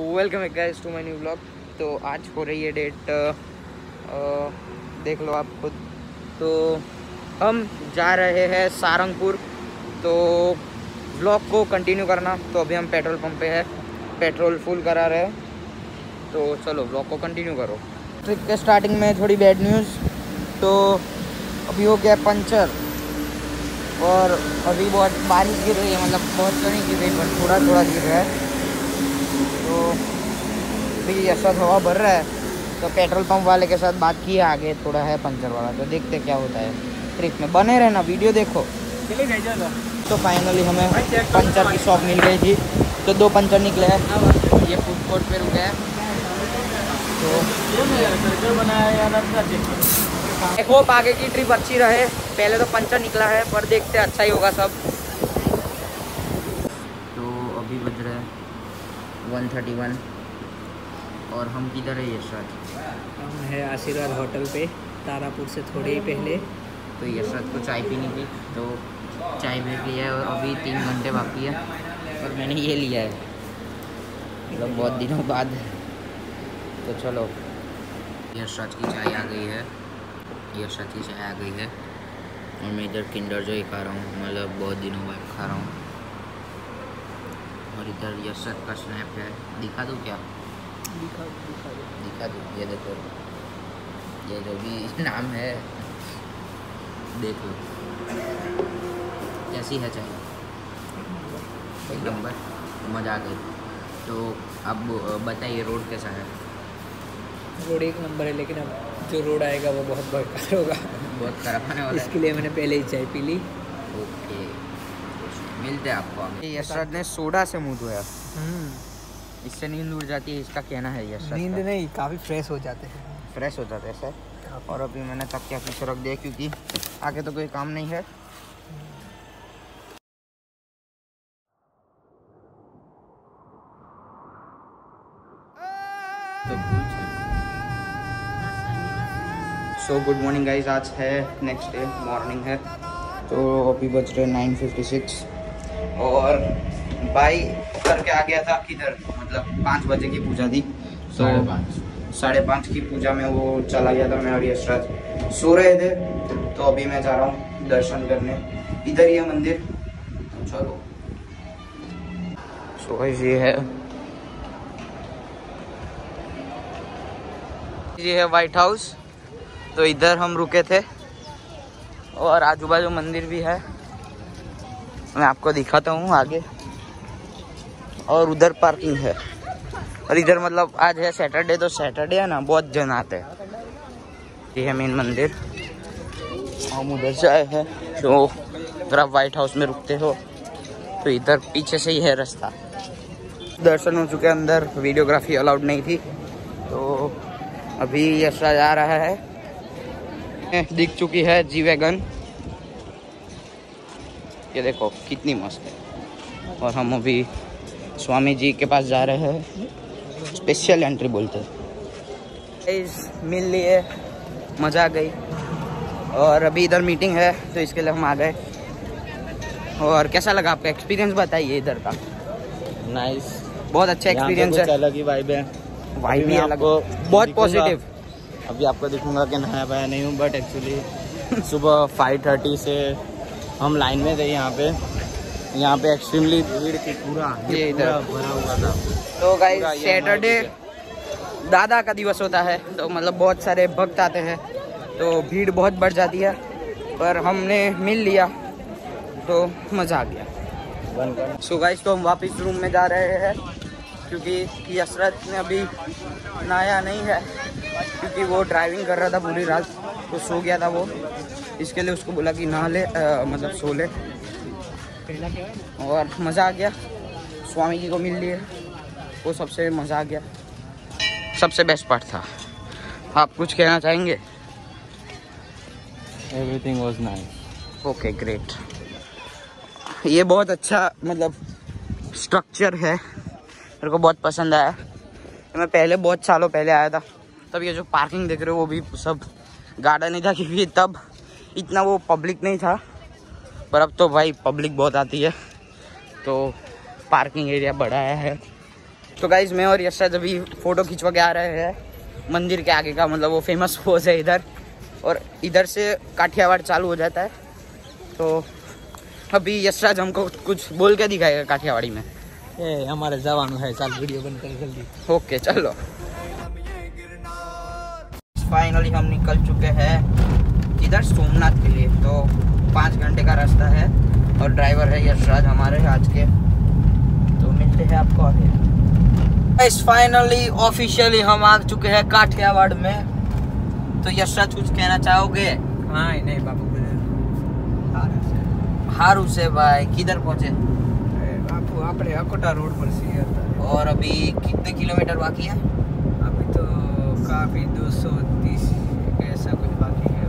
Welcome guys to my new blog तो आज हो रही है डेट देख लो आप खुद। तो हम जा रहे हैं सारंगपुर। तो ब्लॉग को कंटिन्यू करना। तो अभी हम पेट्रोल पंप पे है। पेट्रोल फुल करा रहे हैं। तो चलो ब्लॉग को कंटिन्यू करो। ट्रिप के स्टार्टिंग में थोड़ी बैड न्यूज़ तो अभी हो गया पंचर। और अभी बहुत बारिश गिर रही है। मतलब बहुत तो नहीं गिर रही पर थोड़ा थोड़ा गिर रहा है। अभी ऐसा हवा भर रहा है तो पेट्रोल पंप वाले के साथ बात की आगे थोड़ा है पंचर वाला तो देखते क्या होता है। ट्रिप में बने रहना वीडियो देखो। तो फाइनली हमें पंचर की शॉप मिल गई थी तो दो पंचर निकले हैं। ये फ़ूड कोर्ट पे रुके हैं। तो होप आगे की ट्रिप अच्छी रहे। पहले तो पंचर निकला है पर देखते अच्छा ही होगा सब। तो अभी बज रहे हैं वन थर्टी वन और हम किधर है यशराज हम है आशीर्वाद होटल पे तारापुर से थोड़े ही पहले। तो यशराज को चाय पीनी थी तो चाय भी लिया है और अभी तीन घंटे बाकी है और मैंने ये लिया है। मतलब बहुत दिनों बाद तो चलो यशराज की चाय आ गई है यशराज की चाय आ गई है। और मैं इधर किंडर जो ही खा रहा हूँ मतलब बहुत दिनों बाद खा रहा हूँ। और इधर यशरत का स्नैप है दिखा दूँ क्या? दिखा दिखा दो। दिखा दूँ। ये देखो। ये जो भी नाम है देख लो। कैसी है चाहिए एक नंबर। मज़ा आ गई। तो अब बताइए रोड कैसा है? रोड एक नंबर है लेकिन अब जो रोड आएगा वो बहुत बेकार होगा। बहुत खराब होने वाला इसके लिए मैंने पहले ही चाय पी ली। ओके। मिलते हैं आपको आगे। यशरत ने सोडा से मुँह धोया। इससे नींद उड़ जाती है इसका कहना है यशरत नींद नहीं काफ़ी फ्रेश हो जाते हैं। फ्रेश हो जाते हैं सर। और अभी मैंने तकिया पीछे रख दिया क्योंकि आगे तो कोई काम नहीं है। सो गुड मॉर्निंग गाइज़ आज है नेक्स्ट डे मॉर्निंग है। तो अभी बज रहे नाइन फिफ्टी सिक्स और बाई करके आ गया था किधर मतलब पाँच बजे की पूजा थी। तो साढ़े पाँच। की पूजा में वो चला गया था मैं और यशराज। सो रहे थे तो अभी मैं जा रहा हूँ दर्शन करने। इधर ही है मंदिर। तो चलो। सो ये है। ये है वाइट हाउस तो इधर हम रुके थे। और आजू बाजू मंदिर भी है। मैं आपको दिखाता हूँ आगे। और उधर पार्किंग है। और इधर मतलब आज है सैटरडे तो सैटरडे है ना, बहुत जन आते हैं। ये है मेन मंदिर। हम उधर से आए हैं। तो अगर आप वाइट हाउस में रुकते हो तो इधर पीछे से ही है रास्ता। दर्शन हो चुके अंदर वीडियोग्राफी अलाउड नहीं थी। तो अभी यशराज आ रहा है। दिख चुकी है जी वैगन ये देखो, कितनी मस्त है। और हम अभी स्वामी जी के पास जा रहे हैं। स्पेशल एंट्री बोलते हैं। मिल लिए मज़ा आ गई। और अभी इधर मीटिंग है तो इसके लिए हम आ गए। और कैसा लगा आपका एक्सपीरियंस बताइए इधर का? नाइस बहुत अच्छा एक्सपीरियंस है। अलग ही वाइब है। भाई भी अलग बहुत पॉजिटिव अभी आपको दिखूँगा कि नहाया पाया नहीं हूँ बट एक्चुअली सुबह फाइव थर्टी से हम लाइन में थे यहाँ पे। यहाँ पे एक्सट्रीमली भीड़ थी पूरा ये इधर। भरा हुआ था। तो गाइस सैटरडे दादा का दिवस होता है तो मतलब बहुत सारे भक्त आते हैं तो भीड़ बहुत बढ़ जाती है पर हमने मिल लिया तो मज़ा आ गया। सो गाइस तो हम वापस रूम में जा रहे हैं क्योंकि यसरत ने अभी नहाया नहीं है क्योंकि वो ड्राइविंग कर रहा था पूरी रात तो सो गया था वो। इसके लिए उसको बोला कि नहा ले अ, मतलब सो ले। और मज़ा आ गया। स्वामी जी को मिल लिए। वो सबसे मज़ा आ गया। सबसे बेस्ट पार्ट था। आप कुछ कहना चाहेंगे? Everything was nice okay great ये बहुत अच्छा मतलब स्ट्रक्चर है। मेरे को बहुत पसंद आया। मैं पहले बहुत सालों पहले आया था। तब ये जो पार्किंग देख रहे हो वो भी सब गार्डन ही था क्योंकि तब इतना वो पब्लिक नहीं था। पर अब तो भाई पब्लिक बहुत आती है तो पार्किंग एरिया बढ़ाया है। तो गाइज़ मैं और यशराज अभी फ़ोटो खिंचवा के आ रहे हैं मंदिर के आगे का मतलब वो फ़ेमस पोज है इधर। और इधर से काठियावाड़ चालू हो जाता है। तो अभी यशराज हमको कुछ बोल के दिखाएगा काठियावाड़ी में। ए, हमारे जवान है साल वीडियो बंद कर जल्दी। ओके चलो। फाइनली हम निकल चुके हैं इधर सोमनाथ के लिए तो पाँच घंटे का रास्ता है और ड्राइवर है यशराज हमारे आज के तो मिलते हैं आपको आगे इस फाइनली ऑफिशियली हम आ चुके हैं काठियावाड़ में तो यशराज कुछ कहना चाहोगे હા નહીં બાપુ हारू से भाई किधर पहुंचे બાપુ આપણે અકોટા રોડ પર છીએ અત્યારે और अभी कितने किलोमीटर बाकी है अभी तो काफी 230 ऐसा कुछ बाकी है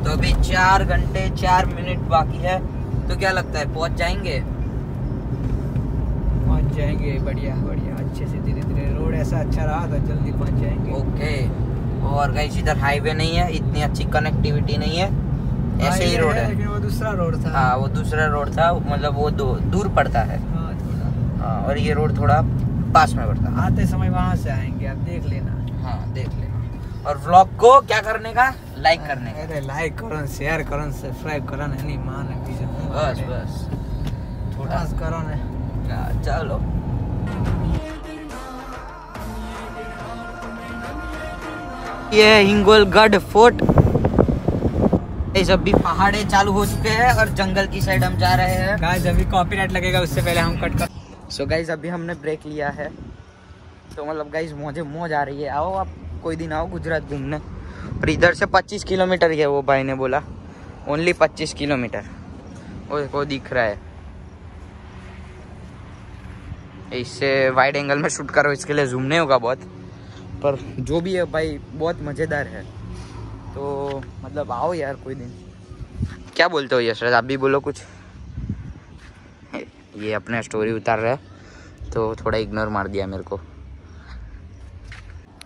तो अभी चार घंटे चार मिनट बाकी है। तो क्या लगता है पहुँच जाएँगे? पहुँच जाएँगे बढ़िया बढ़िया अच्छे से धीरे धीरे। रोड ऐसा अच्छा रहा तो जल्दी पहुँच जाएँगे। ओके। और गाइस इधर हाईवे नहीं है इतनी अच्छी कनेक्टिविटी नहीं है। ऐसे ही रोड है। लेकिन वो दूसरा रोड था। हाँ वो दूसरा रोड था मतलब वो दो, दूर पड़ता है। हाँ, हाँ, और ये रोड थोड़ा पास में पड़ता है। आते समय वहाँ से आएँगे आप देख लेना। हाँ देख लेना। और व्लॉग को क्या करने का? लाइक करने अरे लाइक करो शेयर करो सब्सक्राइब करो ने एनी मान बीजो बस बस। थोड़ा। बस करो ने। हाँ, चलो। ये हिंगोलगढ़ फोर्ट। ये सब भी पहाड़े चालू हो चुके हैं और जंगल की साइड हम जा रहे हैं। गाइस अभी कॉपीराइट लगेगा उससे पहले हम कट कर सो गाइज़ अभी हमने ब्रेक लिया है। तो मतलब गाइज़ मुझे मौज आ रही है। आओ आप कोई दिन आओ गुजरात घूमने। और इधर से 25 किलोमीटर ही वो भाई ने बोला। Only 25 kilometre. वो देखो, दिख रहा है। इससे वाइड एंगल में शूट करो, इसके लिए जूम नहीं होगा बहुत। पर जो भी है भाई, बहुत मज़ेदार है। तो मतलब आओ यार कोई दिन। क्या बोलते हो यशराज, आप भी बोलो कुछ। ये अपने स्टोरी उतार रहा है तो थोड़ा इग्नोर मार दिया मेरे को।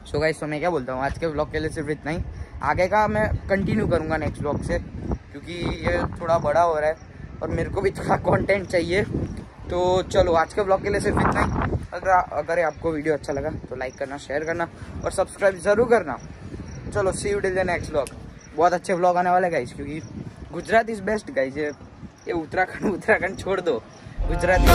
सो गाइस तो मैं क्या बोलता हूँ, आज के ब्लॉग के लिए सिर्फ़ इतना ही। आगे का मैं कंटिन्यू करूँगा नेक्स्ट ब्लॉग से, क्योंकि ये थोड़ा बड़ा हो रहा है और मेरे को भी थोड़ा कंटेंट चाहिए। तो चलो, आज के ब्लॉग के लिए सिर्फ़ इतना ही। अगर अगर आपको वीडियो अच्छा लगा तो लाइक करना शेयर करना और सब्सक्राइब ज़रूर करना। चलो see you till the next blog बहुत अच्छे ब्लॉग आने वाले गाइज़ क्योंकि गुजरात इज़ बेस्ट गाइज़ ये उत्तराखंड उत्तराखंड छोड़ दो। गुजरात